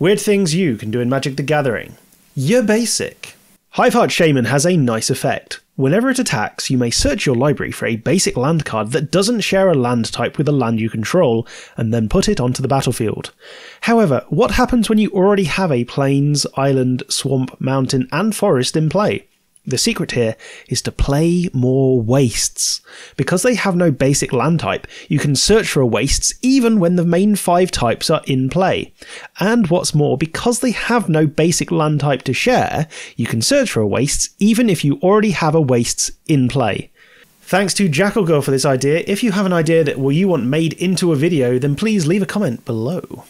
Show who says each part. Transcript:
Speaker 1: Weird things you can do in Magic the Gathering. You're basic. Hiveheart Shaman has a nice effect. Whenever it attacks, you may search your library for a basic land card that doesn't share a land type with a land you control, and then put it onto the battlefield. However, what happens when you already have a plains, island, swamp, mountain, and forest in play? The secret here is to play more wastes. Because they have no basic land type, you can search for wastes even when the main five types are in play. And what's more, because they have no basic land type to share, you can search for wastes even if you already have a wastes in play. Thanks to JqlGirl for this idea. If you have an idea that well, you want made into a video, then please leave a comment below.